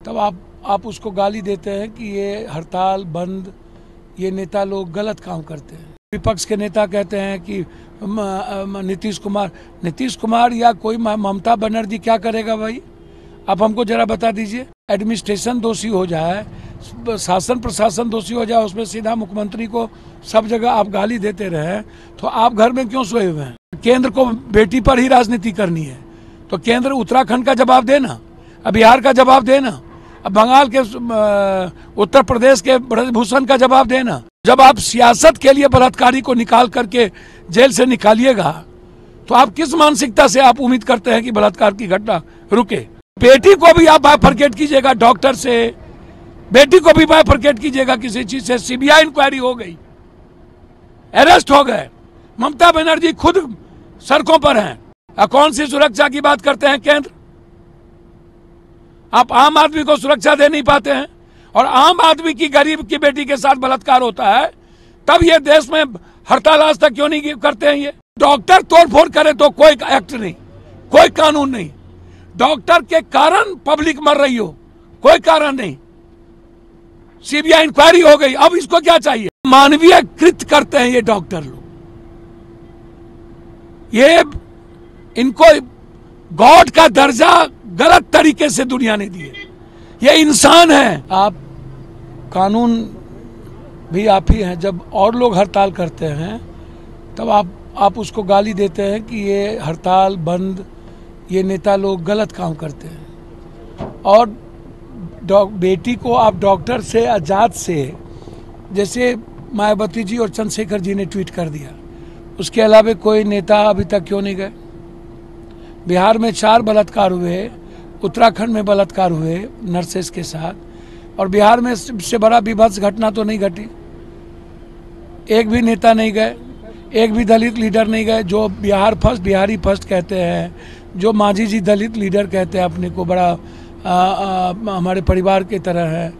तब आप आप उसको गाली देते हैं कि ये हड़ताल, बंद, ये नेता लोग गलत काम करते हैं। विपक्ष के नेता कहते हैं कि नीतीश कुमार नीतीश कुमार या कोई ममता बनर्जी क्या करेगा भाई? आप हमको जरा बता दीजिए। एडमिनिस्ट्रेशन दोषी हो जाए, शासन प्रशासन दोषी हो जाए, उसमें सीधा मुख्यमंत्री को सब जगह आप गाली देते रहे तो आप घर में क्यों सोए हुए हैं? केंद्र को बेटी पर ही राजनीति करनी है तो केंद्र उत्तराखंड का जवाब देना, बिहार का जवाब देना अब बंगाल के उत्तर प्रदेश के ब्रजभूषण का जवाब देना। जब आप सियासत के लिए बलात्कारी को निकाल करके जेल से निकालिएगा तो आप किस मानसिकता से आप उम्मीद करते हैं कि बलात्कार की घटना रुके? बेटी को भी आप बायफरकेट कीजिएगा डॉक्टर से। बेटी को भी बायफरकेट कीजिएगा, किसी चीज़ से। सीबीआई इंक्वायरी हो गई। अरेस्ट हो गए। ममता बनर्जी खुद सड़कों पर हैं। कौन सी सुरक्षा की बात करते हैं, केंद्र? आप आम आदमी को सुरक्षा दे नहीं पाते हैं। और आम आदमी की गरीब की बेटी के साथ बलात्कार होता है, तब ये देश में हड़ताल आज तक क्यों नहीं करते हैं ये? डॉक्टर तोड़फोड़ करे तो कोई एक्ट नहीं, कोई कानून नहीं। डॉक्टर के कारण पब्लिक मर रही हो, कोई कारण नहीं। सीबीआई इंक्वायरी हो गई, अब इसको क्या चाहिए? मानवीय कृत करते हैं ये डॉक्टर लोग। ये इनको गॉड का दर्जा गलत तरीके से दुनिया ने दिए ये इंसान है। आप कानून भी आप ही हैं। जब और लोग हड़ताल करते हैं, तब आप आप उसको गाली देते हैं कि ये हड़ताल, बंद, ये नेता लोग गलत काम करते हैं। और बेटी को आप डॉक्टर से, आज़ाद से, जैसे मायावती जी और चंद्रशेखर जी ने ट्वीट कर दिया। उसके अलावा कोई नेता अभी तक क्यों नहीं गए? बिहार में चार बलात्कार हुए उत्तराखंड में बलात्कार हुए नर्सेस के साथ और बिहार में सबसे बड़ा विभत्स घटना तो नहीं घटी। एक भी नेता नहीं गए एक भी दलित लीडर नहीं गए जो बिहार फ़र्स्ट बिहारी फ़र्स्ट कहते हैं जो माझी जी दलित लीडर कहते हैं अपने को बड़ा आ, आ, हमारे परिवार की तरह है।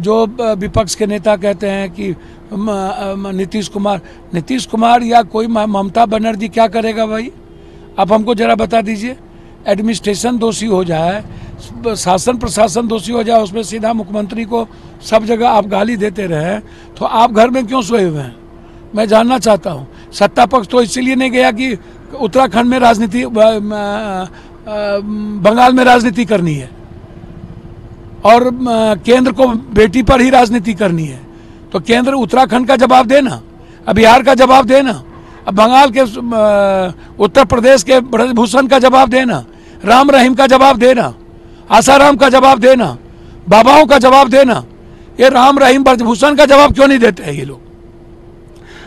जो विपक्ष के नेता कहते हैं कि नीतीश कुमार नीतीश कुमार या कोई ममता बनर्जी क्या करेगा भाई? आप हमको जरा बता दीजिए। एडमिनिस्ट्रेशन दोषी हो जाए, शासन प्रशासन दोषी हो जाए, उसमें सीधा मुख्यमंत्री को सब जगह आप गाली देते रहे तो आप घर में क्यों सोए हुए हैं? मैं जानना चाहता हूँ। सत्ता पक्ष तो इसीलिए नहीं गया कि उत्तराखंड में राजनीति बंगाल में राजनीति करनी है। और केंद्र को बेटी पर ही राजनीति करनी है। तो केंद्र उत्तराखंड का जवाब देना, बिहार का जवाब देना। अब बंगाल के उत्तर प्रदेश के ब्रजभूषण का जवाब देना, राम रहीम का जवाब देना, आसाराम का जवाब देना, बाबाओं का जवाब देना, ये राम रहीम ब्रजभूषण का जवाब क्यों नहीं देते हैं ये लोग?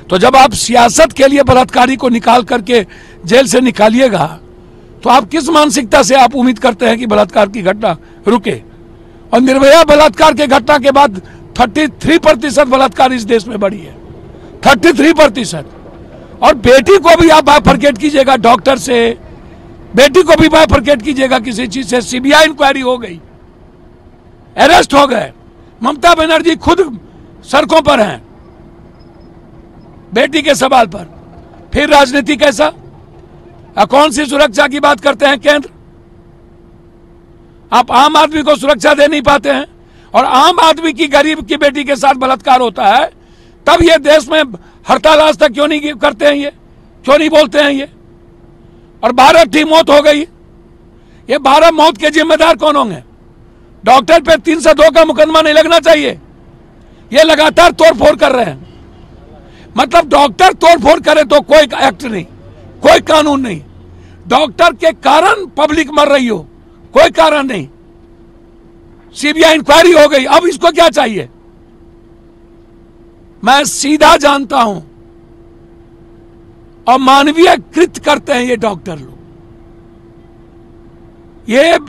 तो जब आप सियासत के लिए बलात्कारी को निकाल करके जेल से निकालिएगा तो आप किस मानसिकता से आप उम्मीद करते हैं कि बलात्कार की घटना रुके? और निर्भया बलात्कार के घटना के बाद 33 प्रतिशत बलात्कार इस देश में बढ़ी है। 33 प्रतिशत। और बेटी को भी आप बायफरकेट कीजिएगा डॉक्टर से। बेटी को भी बायफरकेट कीजिएगा, किसी चीज़ से। सीबीआई इंक्वायरी हो गई। अरेस्ट हो गए। ममता बनर्जी खुद सड़कों पर हैं। बेटी के सवाल पर। फिर राजनीति कैसा? कौन सी सुरक्षा की बात करते हैं केंद्र? आप आम आदमी को सुरक्षा दे नहीं पाते हैं। और आम आदमी की गरीब की बेटी के साथ बलात्कार होता है, तब ये देश में हड़ताल आज तक क्यों नहीं करते हैं ये? क्यों नहीं बोलते हैं ये? और बारह की मौत हो गई। ये बारह मौत के जिम्मेदार कौन होंगे? डॉक्टर पे तीन सौ दो का मुकदमा नहीं लगना चाहिए। ये लगातार तोड़फोड़ कर रहे हैं। मतलब डॉक्टर तोड़फोड़ करे तो कोई एक्ट नहीं, कोई कानून नहीं। डॉक्टर के कारण पब्लिक मर रही हो, कोई कारण नहीं। सीबीआई इंक्वायरी हो गई, अब इसको क्या चाहिए? मैं सीधा जानता हूँ। और मानवीय कृत करते हैं ये डॉक्टर लोग। ये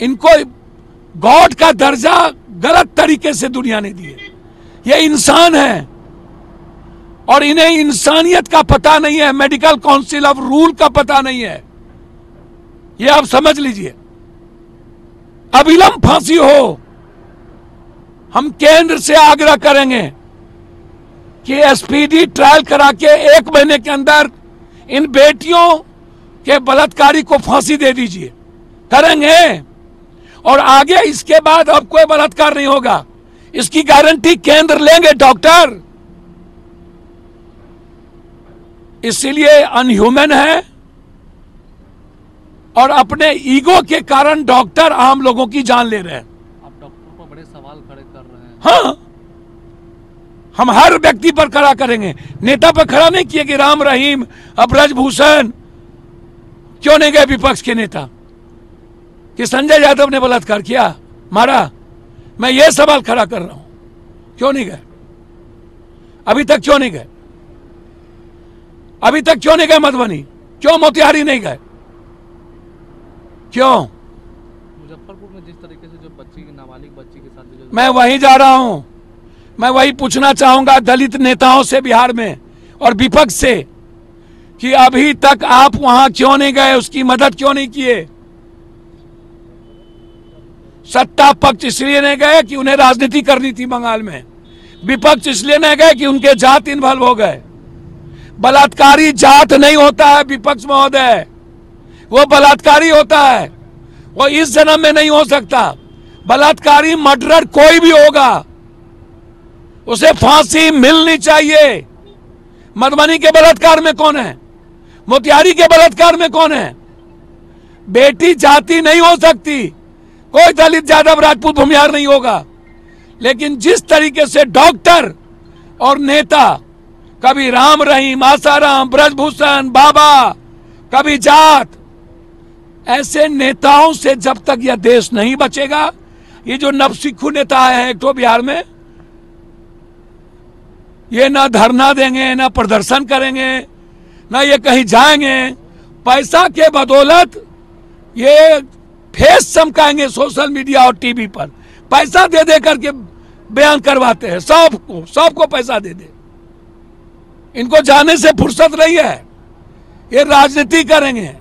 इनको गॉड का दर्जा गलत तरीके से दुनिया ने दिए। ये इंसान है। और इन्हें इंसानियत का पता नहीं है, मेडिकल काउंसिल ऑफ़ रूल का पता नहीं है। ये आप समझ लीजिए। अविलंब फांसी हो। हम केंद्र से आग्रह करेंगे। कि एसपीडी ट्रायल करा के एक महीने के अंदर इन बेटियों के बलात्कारी को फांसी दे दीजिए। करेंगे? और आगे इसके बाद अब कोई बलात्कार नहीं होगा। इसकी गारंटी केंद्र लेंगे डॉक्टर। इसीलिए अनह्यूमन है। और अपने ईगो के कारण डॉक्टर आम लोगों की जान ले रहे हैं। आप डॉक्टर पर बड़े सवाल खड़े कर रहे हैं। हाँ। हम हर व्यक्ति पर खड़ा करेंगे। नेता पर खड़ा नहीं किए कि राम रहीम अब ब्रजभूषण क्यों नहीं गए विपक्ष के नेता? कि संजय यादव ने बलात्कार किया? मारा? मैं ये सवाल खड़ा कर रहा हूँ। क्यों नहीं गए? अभी तक क्यों नहीं गए? अभी तक क्यों नहीं गए मधुबनी? क्यों मोतिहारी नहीं गए? क्यों? मुजफ्फरपुर में जिस तरीके से जो बच्ची नाबालिग बच्ची के साथ मैं वहीं जा रहा हूँ। मैं वही पूछना चाहूँगा दलित नेताओं से बिहार में और विपक्ष से कि अभी तक आप वहाँ क्यों नहीं गए? उसकी मदद क्यों नहीं किए? सत्ता पक्ष इसलिए नहीं गए कि उन्हें राजनीति करनी थी बंगाल में। विपक्ष इसलिए नहीं गए कि उनके जात इन्वॉल्व हो गए। बलात्कारी जात नहीं होता है विपक्ष महोदय। वो बलात्कारी होता है। वो इस जन्म में नहीं हो सकता। बलात्कारी मर्डर कोई भी होगा। उसे फांसी मिलनी चाहिए। मधुबनी के बलात्कार में कौन है? मोतिहारी के बलात्कार में कौन है? बेटी जाति नहीं हो सकती। कोई दलित यादव राजपूत भूमिहार नहीं होगा। लेकिन जिस तरीके से डॉक्टर और नेता, कभी राम रहीम आसाराम ब्रजभूषण, बाबा, कभी जात, ऐसे नेताओं से जब तक यह देश नहीं बचेगा, ये जो नवसिखु नेता है एक तो बिहार में ये ना धरना देंगे, ना प्रदर्शन करेंगे, ना ये कहीं जाएँगे। पैसा के बदौलत ये फेस चमकाएँगे सोशल मीडिया और टीवी पर। पैसा दे दे करके बयान करवाते हैं। सबको सबको पैसा दे दे। इनको जाने से फुर्सत नहीं है। ये राजनीति करेंगे।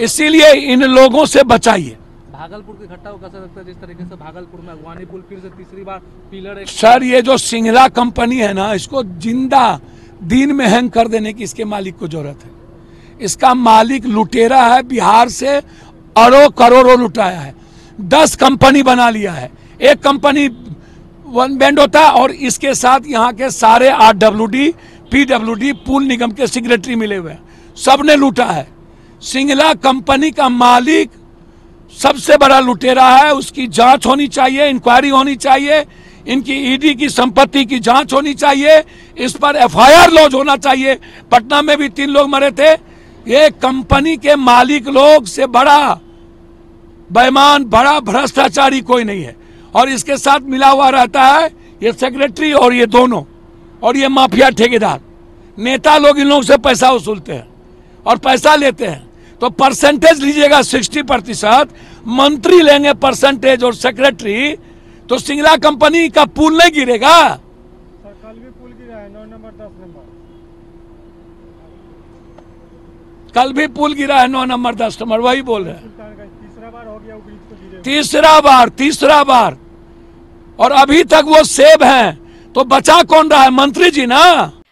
इसीलिए इन लोगों से बचाइए। भागलपुर की कैसे लगता है जिस तरीके से भागलपुर में अगवानी पुल फिर से तीसरी बार पिलर सर, ये जो सिंगला कंपनी है ना, इसको ज़िंदा दिन में हैंग कर देने की इसके मालिक को ज़रूरत है। इसका मालिक लुटेरा है, बिहार से अरबों करोड़ों लुटाया है। दस कंपनी बना लिया है। एक कंपनी, वन बैंड होता है और इसके साथ यहाँ के सारे R W D P W D पुल निगम के सेक्रेटरी मिले हुए हैं। सबने लूटा है। सिंगला कंपनी का मालिक सबसे बड़ा लुटेरा है, उसकी जाँच होनी चाहिए इंक्वायरी होनी चाहिए, इनकी ईडी की संपत्ति की जाँच होनी चाहिए, इस पर एफआईआर लॉन्च होना चाहिए। पटना में भी तीन लोग मरे थे, ये कंपनी के मालिक लोग से बड़ा बेईमान, बड़ा भ्रष्टाचारी कोई नहीं है। और इसके साथ मिला हुआ रहता है, ये सेक्रेटरी और ये दोनों, और ये माफिया ठेकेदार। नेता लोग इन लोगों से पैसा वसूलते हैं, और पैसा लेते हैं। तो परसेंटेज लीजिएगा सिक्सटी प्रतिशत। मंत्री लेंगे परसेंटेज और सेक्रेटरी तो सिंगला कंपनी का पुल नहीं गिरेगा। सर कल भी पुल गिरा है नौ नंबर दस नंबर। कल भी पुल गिरा है नौ नंबर दस नंबर वही बोल रहे हैं। तीसरा बार हो गया वो ब्रिज को गिरे तीसरा बार तीसरा बार। और अभी तक वो सेब हैं तो बचा कौन रहा है? मंत्री जी ना।